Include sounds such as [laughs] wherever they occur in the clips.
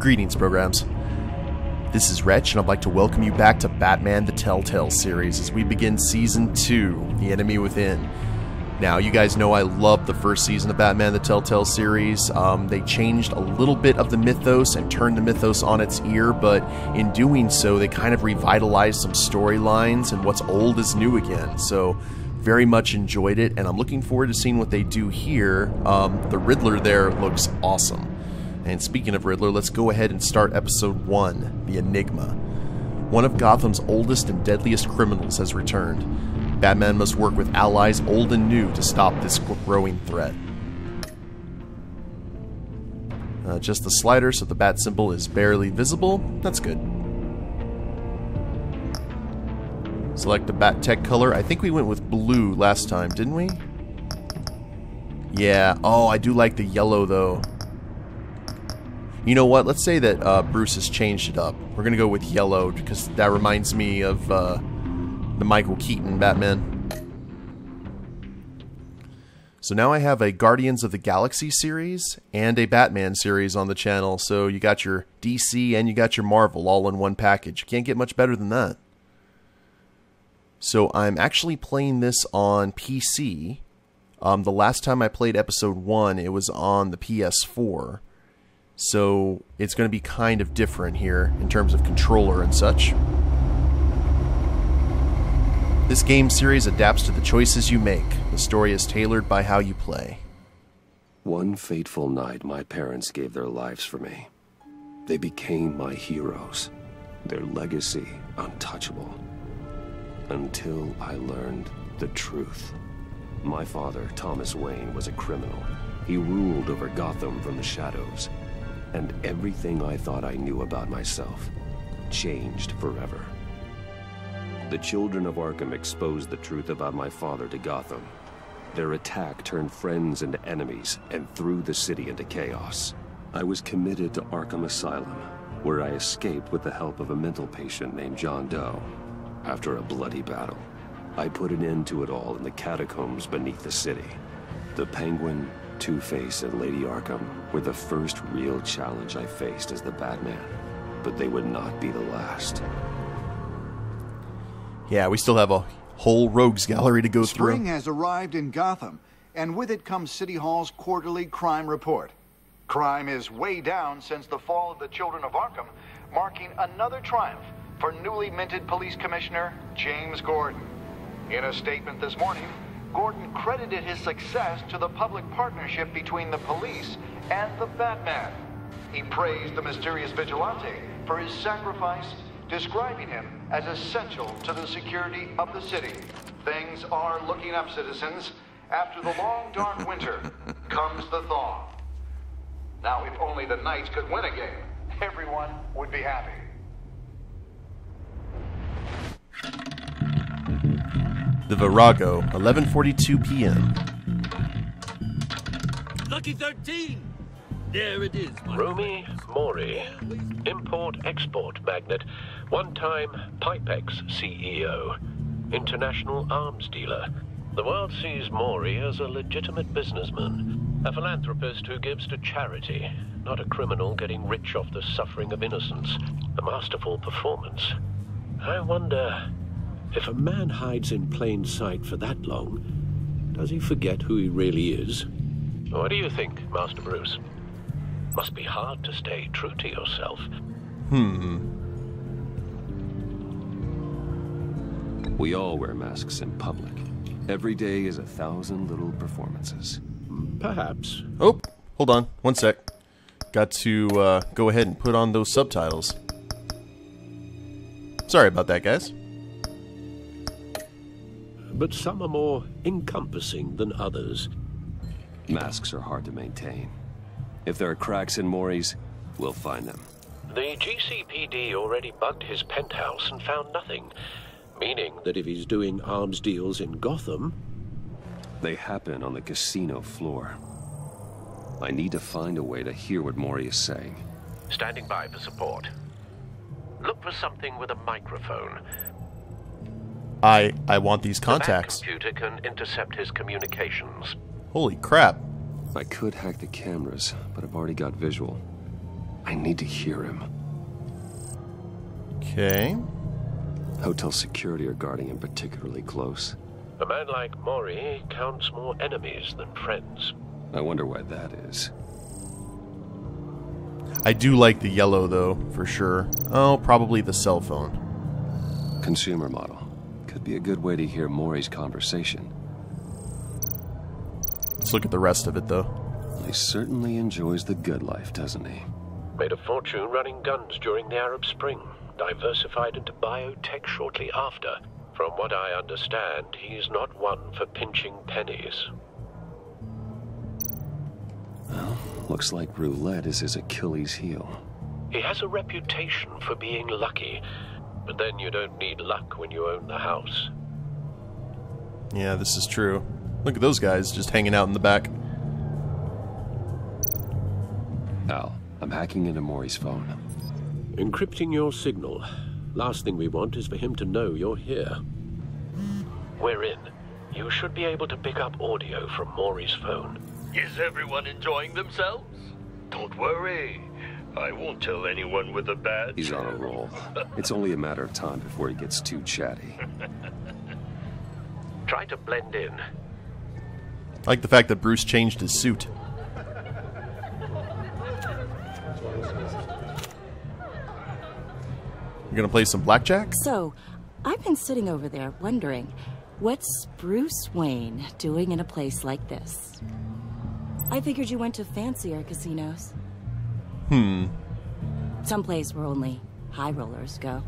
Greetings, programs. This is Wretch, and I'd like to welcome you back to Batman the Telltale series as we begin Season 2 The Enemy Within. Now, you guys know I love the first season of Batman the Telltale series. Um, they changed a little bit of the mythos and turned the mythos on its ear, but in doing so, they kind of revitalized some storylines, and what's old is new again. So, very much enjoyed it, and I'm looking forward to seeing what they do here. Um, the Riddler there looks awesome. And speaking of Riddler, let's go ahead and start episode 1 The Enigma. One of Gotham's oldest and deadliest criminals has returned. Batman must work with allies old and new to stop this growing threat. Uh, just the slider so the bat symbol is barely visible. That's good. Select the bat tech color. I think we went with blue last time, didn't we? Yeah. Oh, I do like the yellow, though. You know what? Let's say that uh, Bruce has changed it up. We're going to go with yellow because that reminds me of uh, the Michael Keaton Batman. So now I have a Guardians of the Galaxy series and a Batman series on the channel. So you got your DC and you got your Marvel all in one package. You can't get much better than that. So I'm actually playing this on PC. Um, the last time I played episode 1, it was on the PS4. So it's going to be kind of different here in terms of controller and such. This game series adapts to the choices you make. The story is tailored by how you play. One fateful night, my parents gave their lives for me. They became my heroes, their legacy untouchable. Until I learned the truth. My father, Thomas Wayne, was a criminal. He ruled over Gotham from the shadows. And everything I thought I knew about myself changed forever. The children of Arkham exposed the truth about my father to Gotham. Their attack turned friends into enemies and threw the city into chaos. I was committed to Arkham Asylum, where I escaped with the help of a mental patient named John Doe. After a bloody battle, I put an end to it all in the catacombs beneath the city. The Penguin, Two-Face, and Lady Arkham were the first real challenge I faced as the Batman. But they would not be the last. Yeah, we still have a whole rogues gallery to go through Spring has arrived in Gotham, and with it comes City Hall's quarterly crime report. Crime is way down since the fall of the Children of Arkham, marking another triumph for newly minted police commissioner James Gordon. In a statement this morning, Gordon credited his success to the public partnership between the police and the Batman. He praised the mysterious vigilante for his sacrifice, describing him as essential to the security of the city. Things are looking up, citizens. After the long, dark winter comes the thaw. Now, if only the Knights could win a game, everyone would be happy. The Virago, 11:42 p.m. Lucky 13! There it is, my Rumi Mori, import-export magnate, one-time Pipex CEO, international arms dealer. The world sees Mori as a legitimate businessman, a philanthropist who gives to charity, not a criminal getting rich off the suffering of innocence. A masterful performance. I wonder if a man hides in plain sight for that long, does he forget who he really is? What do you think, Master Bruce? Must be hard to stay true to yourself. Hmm. We all wear masks in public. Every day is a thousand little performances. Perhaps. Oh, hold on, one sec. Got to uh, go ahead and put on those subtitles. Sorry about that, guys. But some are more encompassing than others. Masks are hard to maintain. If there are cracks in Mori's, we'll find them. The GCPD already bugged his penthouse and found nothing, meaning that if he's doing arms deals in Gotham, They happen on the casino floor. I need to find a way to hear what Mori is saying. standing by for support. Look for something with a microphone. I I want these contacts. The contacts. computer can intercept his communications. Holy crap. I could hack the cameras, but I've already got visual. I need to hear him. Okay. Hotel security are guarding him particularly close. A man like Mori counts more enemies than friends. I wonder why that is. I do like the yellow, though, for sure. Oh, probably the cell phone. Consumer model. Could be a good way to hear Mori's conversation. Let's look at the rest of it, though. He certainly enjoys the good life, doesn't he? Made a fortune running guns during the Arab Spring. Diversified into biotech shortly after. From what I understand, he's not one for pinching pennies. Well, looks like roulette is his Achilles heel. He has a reputation for being lucky, but then you don't need luck when you own the house. Yeah, this is true. Look at those guys just hanging out in the back. Al, I'm hacking into Mori's phone. Encrypting your signal. Last thing we want is for him to know you're here. We're in. You should be able to pick up audio from Mori's phone. Is everyone enjoying themselves? Don't worry. I won't tell anyone with a badge. He's on a roll. It's only a matter of time before he gets too chatty. [laughs] Try to blend in. I like the fact that Bruce changed his suit. You're gonna play some blackjack? So, I've been sitting over there wondering, what's Bruce Wayne doing in a place like this? I figured you went to fancier casinos. Hmm. Someplace where only high rollers go.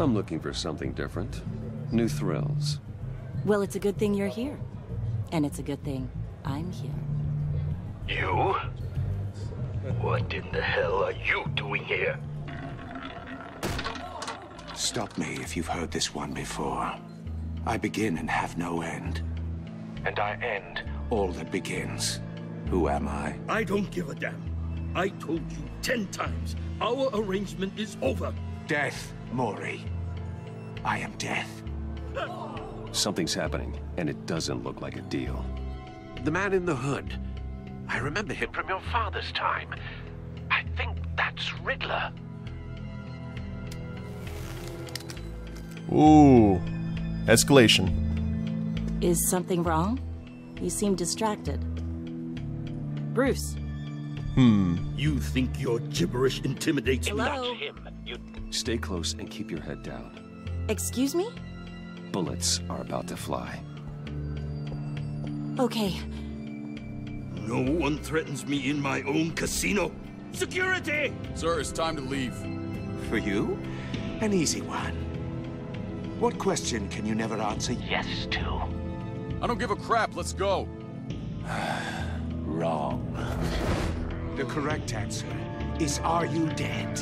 I'm looking for something different. New thrills. Well, it's a good thing you're here. And it's a good thing I'm here. You? What in the hell are you doing here? Stop me if you've heard this one before. I begin and have no end. And I end all that begins. Who am I? I don't give a damn. I told you ten times. Our arrangement is over. Death, Mori. I am death. Something's happening, and it doesn't look like a deal. The man in the hood. I remember him from your father's time. I think that's Riddler. Ooh. Escalation. Is something wrong? You seem distracted. Bruce, Hmm. You think your gibberish intimidates me? Hello? That's him. You Stay close and keep your head down. excuse me? Bullets are about to fly. Okay, No one threatens me in my own casino. Security! Sir, it's time to leave. For you? An easy one. What question can you never answer yes to? I don't give a crap. Let's go. [sighs] Wrong. The correct answer is Are you dead?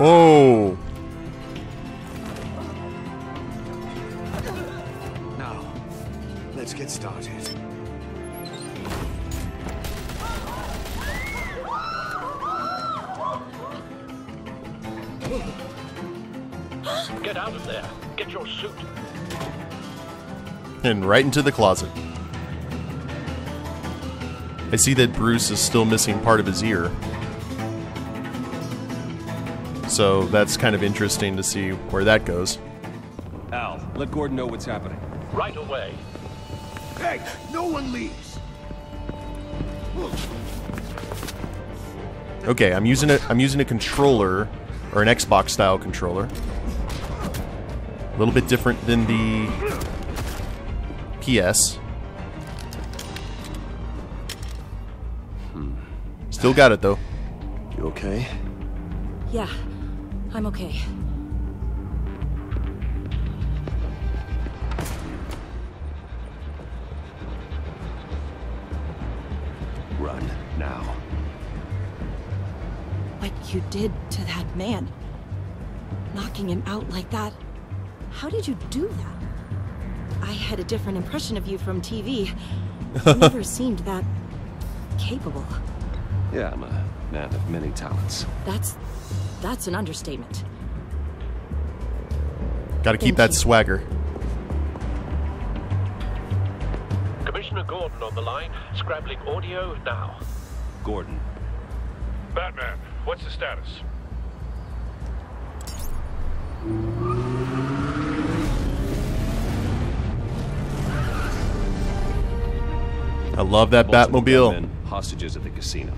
Oh. Now, let's get started. get out of there. Get your suit. And right into the closet. I see that Bruce is still missing part of his ear. So that's kind of interesting to see where that goes. Al, let Gordon know what's happening. Right away. Hey, no one leaves! Okay, I'm using it. I'm using a controller or an Xbox style controller. A little bit different than the PS. Still got it though. You okay? yeah, I'm okay. Run, now. What you did to that man, knocking him out like that, how did you do that? I had a different impression of you from TV. You [laughs] never seemed that capable. Yeah, I'm a man of many talents. That's that's an understatement. Got to keep Thank that you. swagger. Commissioner Gordon on the line. Scrambling audio now. Gordon. Batman, what's the status? I love that Multiple Batmobile. gunmen, hostages at the casino.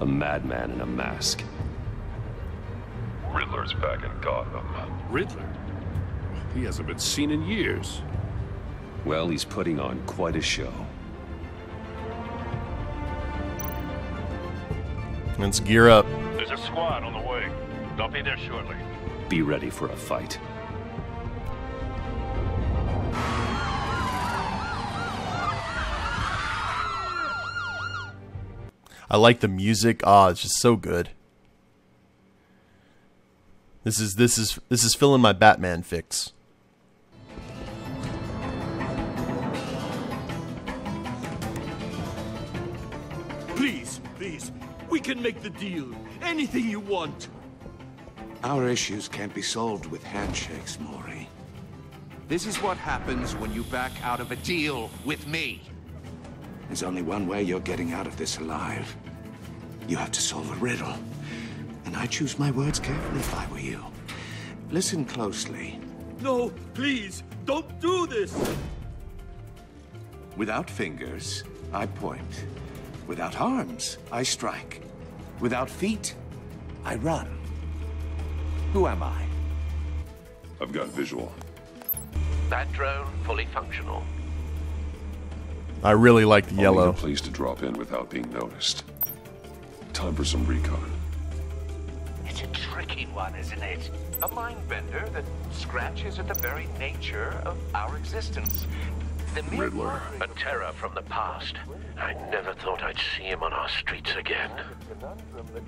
A madman in a mask. Riddler's back in Gotham. Riddler? He hasn't been seen in years. Well, he's putting on quite a show. Let's gear up. There's a squad on the way. They'll be there shortly. Be ready for a fight. I like the music. Ah, it's just so good. This is this is this is filling my Batman fix. Please, please, we can make the deal. Anything you want. Our issues can't be solved with handshakes, Mori. This is what happens when you back out of a deal with me. There's only one way you're getting out of this alive. You have to solve a riddle. And I choose my words carefully if I were you. Listen closely. No, please, don't do this. Without fingers, I point. Without arms, I strike. Without feet, I run. Who am I? I've got visual. That drone fully functional. I really like the yellow. Please to drop in without being noticed. Time for some recon. It's a tricky one, isn't it? A mind bender that scratches at the very nature of our existence. The Riddler. A terror from the past. I never thought I'd see him on our streets again.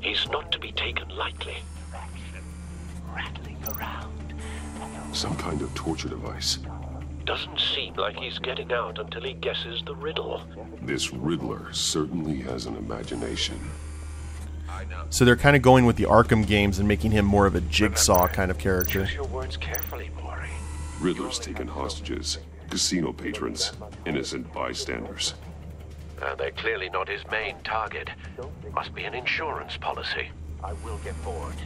He's not to be taken lightly. rattling around. Some kind of torture device. Doesn't seem like he's getting out until he guesses the riddle. This Riddler certainly has an imagination. So they're kind of going with the Arkham games and making him more of a jigsaw kind of character. Choose your words carefully, Mori. Riddler's taken hostages, casino patrons, innocent bystanders. Uh, they're clearly not his main target. Must be an insurance policy. I will get bored.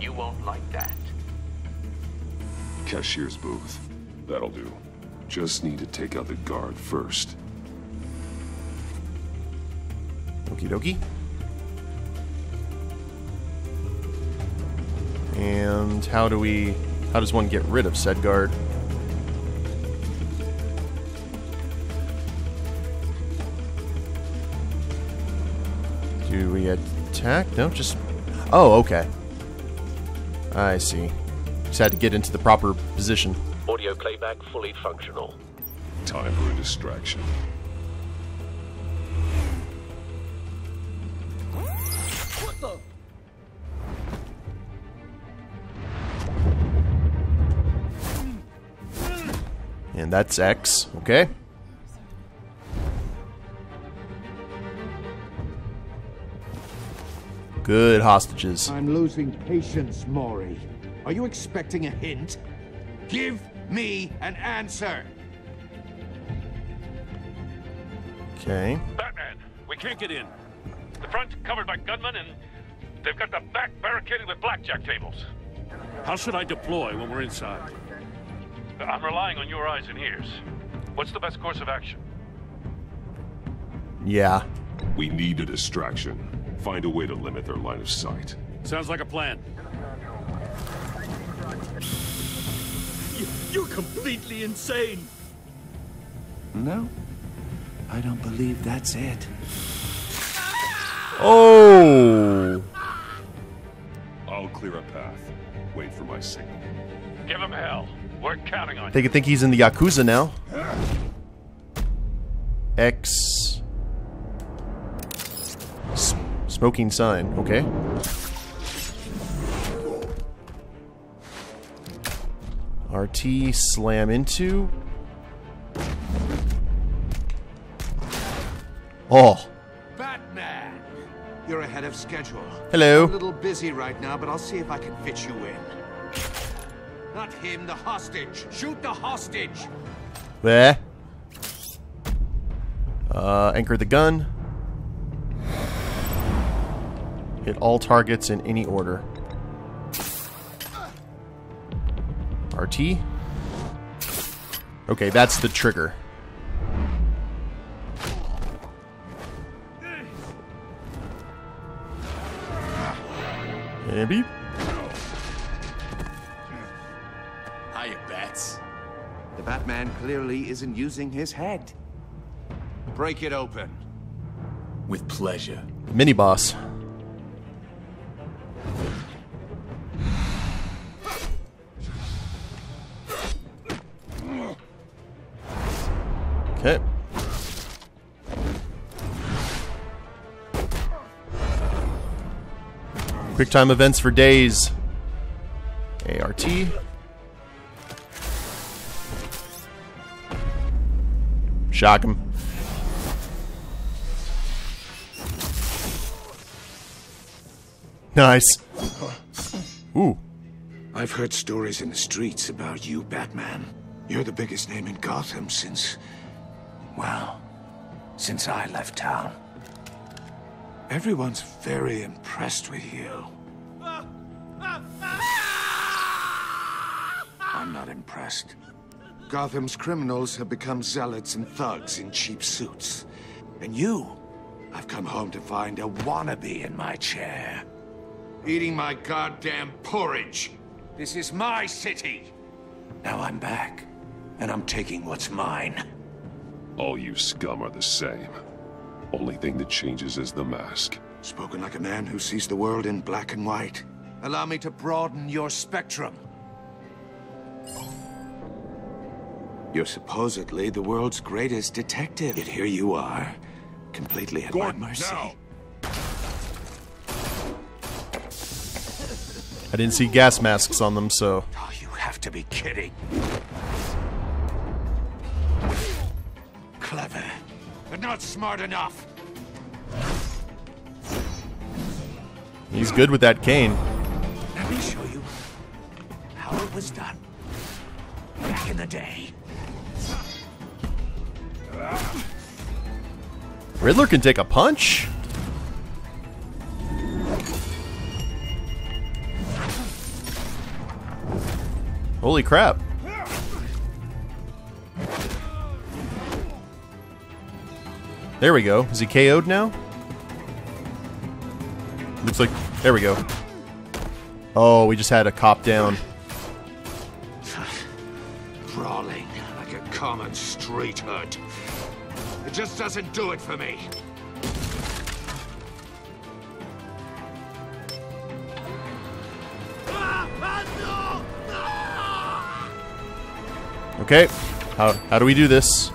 You won't like that. Cashier's booth. That'll do. Just need to take out the guard first. Okie dokie. And how do we... How does one get rid of said guard? Do we attack? No, just... Oh, okay. I see. Just had to get into the proper position. Audio playback fully functional. Time for a distraction. What the? And that's X, okay? Good hostages. I'm losing patience, Mori. Are you expecting a hint? Give me an answer. Okay. Batman, we can't get in. The front's covered by gunmen, and they've got the back barricaded with blackjack tables. How should I deploy when we're inside? I'm relying on your eyes and ears. What's the best course of action? Yeah. We need a distraction. Find a way to limit their line of sight. Sounds like a plan. You, you're completely insane. No, I don't believe that's it. Oh! I'll clear a path. Wait for my signal. Give him hell. We're counting on you. They could think he's in the Yakuza now. X. S- smoking sign, okay. RT slam into. Oh, Batman! You're ahead of schedule. Hello. I'm a little busy right now, but I'll see if I can fit you in. Not him, the hostage. Shoot the hostage. where? Uh, anchor the gun. Hit all targets in any order. RT. Okay, that's the trigger. And beep. Hiya, Bats. The Batman clearly isn't using his head. Break it open. With pleasure. Mini boss. Okay. Quick time events for days. ART. Shock him. Nice. Ooh. I've heard stories in the streets about you, Batman. You're the biggest name in Gotham since. Well, since I left town. Everyone's very impressed with you. I'm not impressed. Gotham's criminals have become zealots and thugs in cheap suits. And you, I've come home to find a wannabe in my chair. Eating my goddamn porridge. This is my city. Now I'm back, and I'm taking what's mine. All you scum are the same. Only thing that changes is the mask. Spoken like a man who sees the world in black and white. Allow me to broaden your spectrum. You're supposedly the world's greatest detective. Yet here you are, completely at Gordon, my mercy. now. I didn't see gas masks on them, so. Oh, you have to be kidding. Not smart enough. He's good with that cane. Let me show you how it was done. Back in the day. Riddler can take a punch? Holy crap. There we go. Is he KO'd now? Looks like... There we go. Oh, we just had a cop down. [laughs] Brawling like a common street hood. It just doesn't do it for me. Okay. How, how do we do this?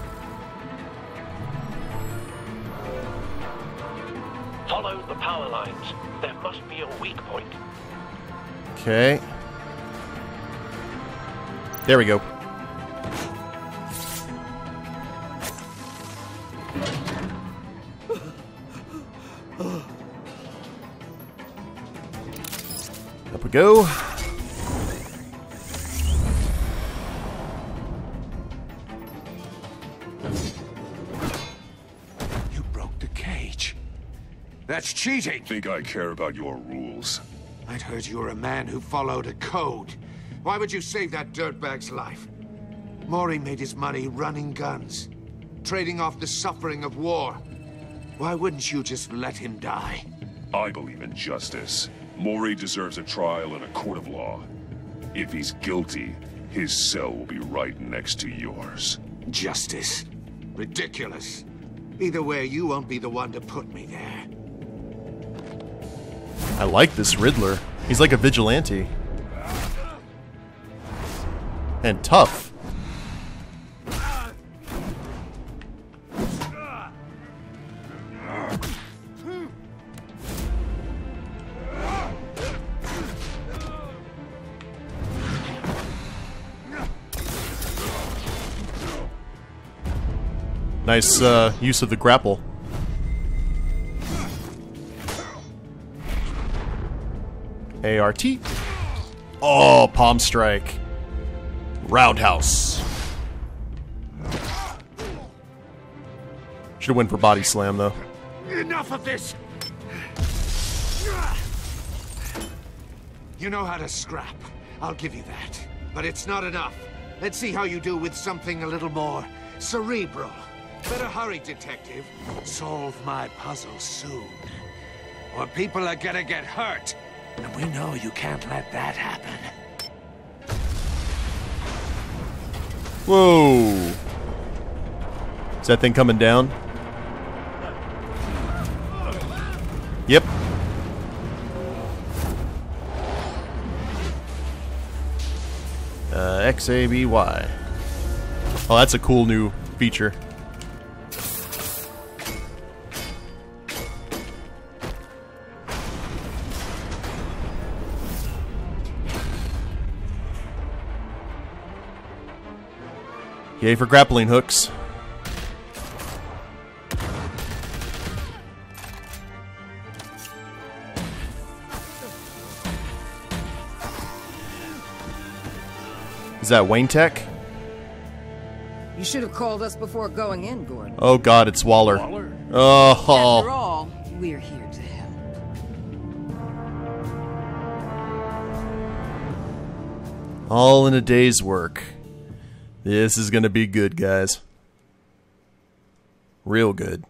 Okay. There we go. Up we go. You broke the cage. That's cheating. Think I care about your rules? I'd heard you were a man who followed a code. Why would you save that dirtbag's life? Mori made his money running guns, trading off the suffering of war. Why wouldn't you just let him die? I believe in justice. Mori deserves a trial in a court of law. If he's guilty, his cell will be right next to yours. Justice. Ridiculous. Either way, you won't be the one to put me there. I like this Riddler. He's like a vigilante. And tough. Nice uh, use of the grapple. ART. Oh, palm strike. Roundhouse. Should have went for body slam though. Enough of this! You know how to scrap. I'll give you that. But it's not enough. Let's see how you do with something a little more cerebral. Better hurry, detective. Solve my puzzle soon. Or people are gonna get hurt. And we know you can't let that happen. Whoa. Is that thing coming down? Yep. Uh, X-A-B-Y. Oh, that's a cool new feature. Yay for grappling hooks. Is that Wayne Tech? You should have called us before going in, Gordon. Oh god, it's Waller. Waller? Oh. After all, we're here to help. All in a day's work. This is gonna be good, guys. Real good.